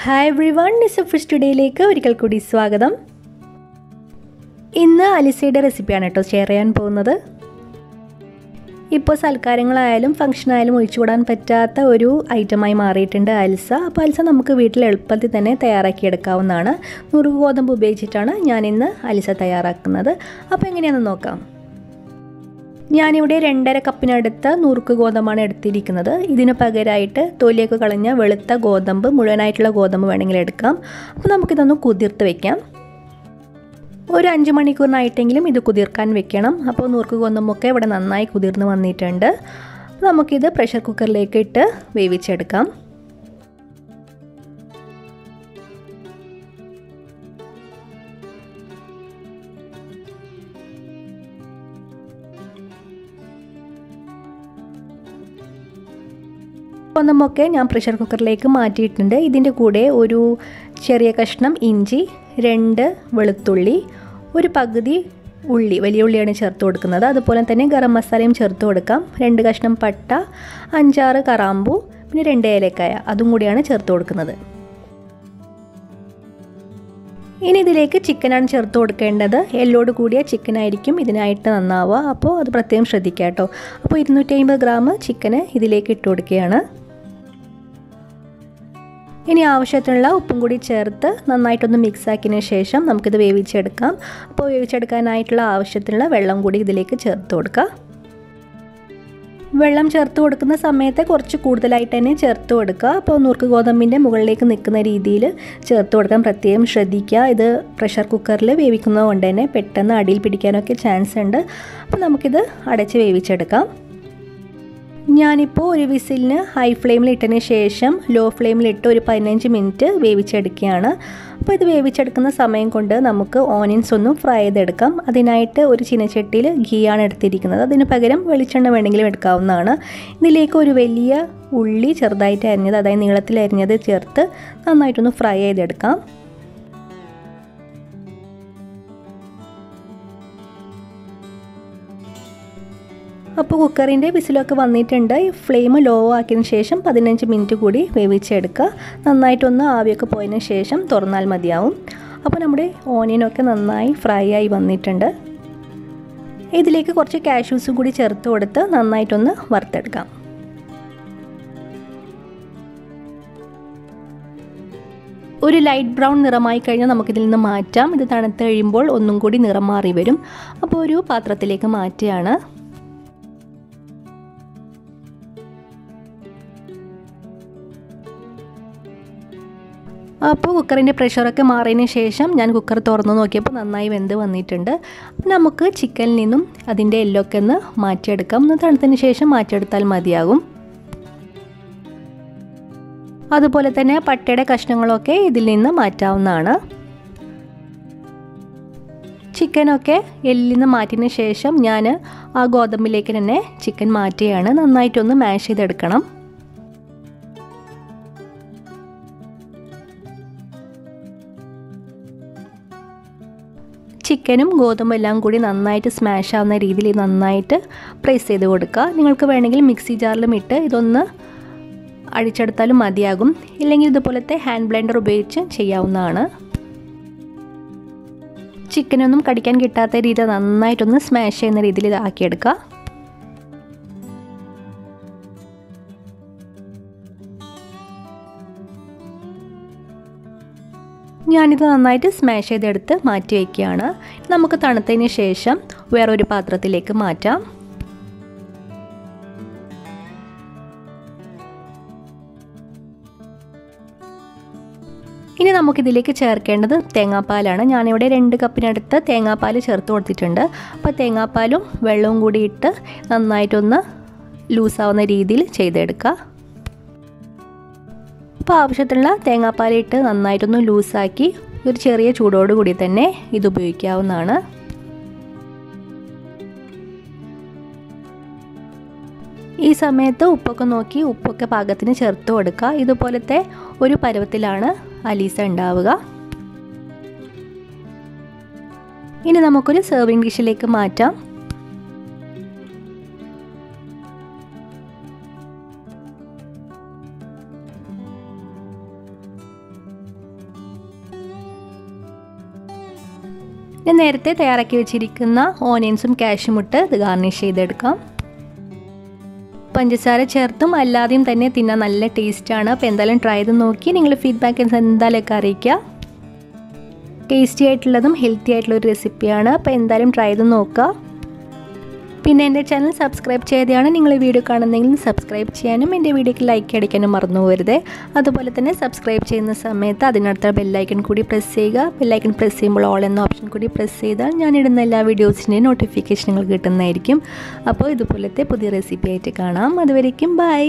Hi everyone നിസഫ് സ്റ്റുഡിയോയിലേക്ക് ഒരിക്കൽ കൂടി സ്വാഗതം. ഇന്ന് അലിസയുടെ റെസിപ്പിയാണ് കേട്ടോ ഷെയർ ചെയ്യാൻ പോകുന്നത്. ഇപ്പോൾ സൽക്കാരങ്ങളായാലും ഫംഗ്ഷനായാലും ഒഴിച്ചുകൂടാൻ പറ്റാത്ത ഒരു ഐറ്റമായി മാറിയിട്ടുണ്ട് അൽസ. അപ്പോൾ അൽസ നമുക്ക് വീട്ടിൽ എളുപ്പത്തിൽ തന്നെ തയ്യാറാക്കിയെടുക്കാവുന്നതാണ്. നുറുക് ഗോതമ്പ് ഉപയോഗിച്ചിട്ടാണ് ഞാൻ ഇന്ന് അൽസ തയ്യാറാക്കുന്നത്. അപ്പോൾ എങ്ങനെയാണെന്ന് നോക്കാം. ഞാനിവിടെ രണ്ടര കപ്പിനടുത്ത് നുറുക്ക് ഗോതമ്പാണ് എടുത്തിരിക്കുന്നത്. ഇതിന് പകരമായിട്ട് തൊലിയൊക്കെ കളഞ്ഞ വെളുത്ത ഗോതമ്പ് മുഴുവനായിട്ടുള്ള ഗോതമ്പ് വേണമെങ്കിൽ എടുക്കാം. അപ്പോൾ നമുക്കിതൊന്ന് കുതിർത്ത് വെക്കാം. ഒരു അഞ്ച് മണിക്കൂറിനായിട്ടെങ്കിലും ഇത് കുതിർക്കാൻ വെക്കണം. അപ്പോൾ നുറുക്ക് ഗോതമ്പൊക്കെ ഇവിടെ നന്നായി കുതിർന്ന് വന്നിട്ടുണ്ട്. നമുക്കിത് പ്രഷർ കുക്കറിലേക്ക് ഇട്ട് വേവിച്ചെടുക്കാം. ഗോതമ്പൊക്കെ ഞാൻ പ്രഷർ കുക്കറിലേക്ക് മാറ്റിയിട്ടുണ്ട്. ഇതിന്റെ കൂടെ ഒരു ചെറിയ കഷ്ണം ഇഞ്ചി രണ്ട് വെളുത്തുള്ളി ഒരു പകുതി ഉള്ളി വലിയ ഉള്ളിയാണ് ചേർത്ത് കൊടുക്കുന്നത്. അതുപോലെ തന്നെ ഗരം മസാലയും ചേർത്ത് കൊടുക്കാം. രണ്ട് കഷ്ണം പട്ട അഞ്ചാറ് കറാമ്പു പിന്നെ രണ്ട് ഏലക്കായ അതും കൂടിയാണ് ചേർത്ത് കൊടുക്കുന്നത്. ഇനി ഇതിലേക്ക് ചിക്കനാണ് ചേർത്ത് കൊടുക്കേണ്ടത്. എല്ലോട് കൂടിയ ചിക്കനായിരിക്കും ഇതിനായിട്ട് നന്നാവുക. അപ്പോൾ അത് പ്രത്യേകം ശ്രദ്ധിക്കുക കേട്ടോ. അപ്പോൾ ഇരുന്നൂറ്റി അമ്പത് ഗ്രാം ചിക്കന് ഇതിലേക്ക് ഇട്ട് കൊടുക്കുകയാണ്. ഇനി ആവശ്യത്തിനുള്ള ഉപ്പും കൂടി ചേർത്ത് നന്നായിട്ടൊന്ന് മിക്സ് ആക്കിയതിന് ശേഷം നമുക്കിത് വേവിച്ചെടുക്കാം. അപ്പോൾ വേവിച്ചെടുക്കാനായിട്ടുള്ള ആവശ്യത്തിനുള്ള വെള്ളം കൂടി ഇതിലേക്ക് ചേർത്ത് കൊടുക്കുക. വെള്ളം ചേർത്ത് കൊടുക്കുന്ന സമയത്ത് കുറച്ച് കൂടുതലായിട്ട് തന്നെ ചേർത്ത് കൊടുക്കുക. അപ്പോൾ നുറുക്ക് ഗോതമ്പിന്റെ മുകളിലേക്ക് നിൽക്കുന്ന രീതിയിൽ ചേർത്ത് കൊടുക്കാൻ പ്രത്യേകം ശ്രദ്ധിക്കുക. ഇത് പ്രഷർ കുക്കറിൽ വേവിക്കുന്നത് കൊണ്ട് തന്നെ പെട്ടെന്ന് അടിയിൽ പിടിക്കാനൊക്കെ ചാൻസ് ഉണ്ട്. അപ്പോൾ നമുക്കിത് അടച്ച് വേവിച്ചെടുക്കാം. ഞാനിപ്പോൾ ഒരു വിസിലിന് ഹൈ ഫ്ലെയിമിൽ ഇട്ടതിന് ശേഷം ലോ ഫ്ലെയിമിൽ ഇട്ട് ഒരു പതിനഞ്ച് മിനിറ്റ് വേവിച്ചെടുക്കുകയാണ്. അപ്പോൾ ഇത് വേവിച്ചെടുക്കുന്ന സമയം കൊണ്ട് നമുക്ക് ഓനിയൻസ് ഒന്നും ഫ്രൈ ചെയ്തെടുക്കാം. അതിനായിട്ട് ഒരു ചീനച്ചട്ടിയിൽ ഗീയാണ് എടുത്തിരിക്കുന്നത്. അതിന് പകരം വെളിച്ചെണ്ണ വേണമെങ്കിലും എടുക്കാവുന്നതാണ്. ഇതിലേക്ക് ഒരു വലിയ ഉള്ളി ചെറുതായിട്ട് അരിഞ്ഞത് അതായത് നീളത്തിൽ അരിഞ്ഞത് ചേർത്ത് നന്നായിട്ടൊന്ന് ഫ്രൈ ചെയ്തെടുക്കാം. അപ്പോൾ കുക്കറിന്റെ വിസിലൊക്കെ വന്നിട്ടുണ്ട്. ഫ്ലെയിം ലോ ആക്കിയതിന് ശേഷം പതിനഞ്ച് മിനിറ്റ് കൂടി വേവിച്ചെടുക്കുക നന്നായിട്ടൊന്ന് ആവിയൊക്കെ പോയതിന് ശേഷം തുറന്നാൽ മതിയാവും. അപ്പോൾ നമ്മുടെ ഓനിയനൊക്കെ നന്നായി ഫ്രൈ ആയി വന്നിട്ടുണ്ട്. ഇതിലേക്ക് കുറച്ച് കാഷ്യൂസും കൂടി ചേർത്ത് കൊടുത്ത് നന്നായിട്ടൊന്ന് വറുത്തെടുക്കാം. ഒരു ലൈറ്റ് ബ്രൗൺ നിറമായി കഴിഞ്ഞാൽ നമുക്കിതിൽ നിന്ന് മാറ്റാം. ഇത് തണുത്ത് കഴിയുമ്പോൾ ഒന്നും കൂടി നിറം മാറി വരും. അപ്പോൾ ഒരു പാത്രത്തിലേക്ക് മാറ്റുകയാണ്. അപ്പോൾ കുക്കറിന്റെ പ്രഷറൊക്കെ മാറിയതിന് ശേഷം ഞാൻ കുക്കർ തുറന്ന് നോക്കിയപ്പോൾ നന്നായി വെന്ത് വന്നിട്ടുണ്ട്. നമുക്ക് ചിക്കനിൽ നിന്നും അതിന്റെ എല്ലൊക്കെ ഒന്ന് മാറ്റിയെടുക്കാം. ഒന്ന് തണുത്തതിന് ശേഷം മാറ്റിയെടുത്താൽ മതിയാകും. അതുപോലെ തന്നെ പട്ടയുടെ കഷ്ണങ്ങളൊക്കെ ഇതിൽ നിന്ന് മാറ്റാവുന്നതാണ്. ചിക്കനൊക്കെ എല്ലിൽ നിന്ന് മാറ്റിയതിന് ശേഷം ഞാൻ ആ ഗോതമ്പിലേക്ക് തന്നെ ചിക്കൻ മാറ്റുകയാണ്. നന്നായിട്ടൊന്ന് മാഷ് ചെയ്തെടുക്കണം. ചിക്കനും ഗോതമ്പും എല്ലാം കൂടി നന്നായിട്ട് സ്മാഷ് ആവുന്ന രീതിയിൽ നന്നായിട്ട് പ്രസ് ചെയ്ത് കൊടുക്കുക. നിങ്ങൾക്ക് വേണമെങ്കിൽ മിക്സി ജാറിലും ഇട്ട് ഇതൊന്ന് അടിച്ചെടുത്താലും മതിയാകും. ഇല്ലെങ്കിൽ ഇതുപോലത്തെ ഹാൻഡ് ബ്ലെൻഡർ ഉപയോഗിച്ച് ചെയ്യാവുന്നതാണ്. ചിക്കനൊന്നും കടിക്കാൻ കിട്ടാത്ത രീതി നന്നായിട്ടൊന്ന് സ്മാഷ് ചെയ്യുന്ന രീതിയിൽ ഇതാക്കിയെടുക്കുക. ഞാനിത് നന്നായിട്ട് സ്മാഷ് ചെയ്തെടുത്ത് മാറ്റി വയ്ക്കുകയാണ് നമുക്ക് തണുത്തതിന് ശേഷം വേറൊരു പാത്രത്തിലേക്ക് മാറ്റാം. ഇനി നമുക്കിതിലേക്ക് ചേർക്കേണ്ടത് തേങ്ങാപ്പാലാണ്. ഞാനിവിടെ രണ്ട് കപ്പിനടുത്ത് തേങ്ങാപ്പാൽ ചേർത്ത് കൊടുത്തിട്ടുണ്ട്. അപ്പോൾ തേങ്ങാപ്പാലും വെള്ളവും കൂടി ഇട്ട് നന്നായിട്ടൊന്ന് ലൂസാവുന്ന രീതിയിൽ ചെയ്തെടുക്കുക അപ്പോൾ ആവശ്യത്തിനുള്ള തേങ്ങാപ്പാലിട്ട് നന്നായിട്ടൊന്ന് ലൂസാക്കി ഒരു ചെറിയ ചൂടോട് കൂടി തന്നെ ഇത് ഉപയോഗിക്കാവുന്നതാണ്. ഈ സമയത്ത് ഉപ്പൊക്കെ നോക്കി ഉപ്പൊക്കെ പാകത്തിന് ചേർത്ത് കൊടുക്കുക. ഇതുപോലത്തെ ഒരു പരുവത്തിലാണ് അലീസ ഉണ്ടാവുക. ഇനി നമുക്കൊരു സെർവിങ് ഡിഷിലേക്ക് മാറ്റാം. ഞാൻ നേരത്തെ തയ്യാറാക്കി വെച്ചിരിക്കുന്ന ഓനിയൻസും കാഷ്യും ഇട്ട് ഇത് ഗാർണിഷ് ചെയ്തെടുക്കാം. പഞ്ചസാര ചേർത്തും അല്ലാതെയും തന്നെ തിന്നാൻ നല്ല ടേസ്റ്റാണ്. അപ്പോൾ എന്തായാലും ട്രൈ ചെയ്ത് നോക്കി. നിങ്ങൾ ഫീഡ്ബാക്ക് എന്തായാലും അറിയിക്കുക. ടേസ്റ്റി ആയിട്ടുള്ളതും ഹെൽത്തി ആയിട്ടുള്ള ഒരു റെസിപ്പിയാണ് അപ്പോൾ എന്തായാലും ട്രൈ ചെയ്ത് നോക്കുക. പിന്നെ എന്റെ ചാനൽ സബ്സ്ക്രൈബ് ചെയ്തെയാണ് നിങ്ങൾ ഈ വീഡിയോ കാണുന്നതെങ്കിൽ സബ്സ്ക്രൈബ് ചെയ്യാനും എന്റെ വീഡിയോക്ക് ലൈക്ക് അടിക്കാനും മറന്നു പോകരുത്. അതുപോലെ തന്നെ സബ്സ്ക്രൈബ് ചെയ്യുന്ന സമയത്ത് അതിനടുത്ത ബെല്ലൈക്കൺ കൂടി പ്രസ് ചെയ്യുക. ബെല്ലൈക്കൺ പ്രസ് ചെയ്യുമ്പോൾ ഓൾ എന്ന ഓപ്ഷൻ കൂടി പ്രസ് ചെയ്താൽ ഞാനിടുന്ന എല്ലാ വീഡിയോസിന്റെയും നോട്ടിഫിക്കേഷനുകൾ കിട്ടുന്നതായിരിക്കും. അപ്പോൾ ഇതുപോലത്തെ പുതിയ റെസിപ്പി ആയിട്ട് കാണാം. അതുവരേക്കും ബൈ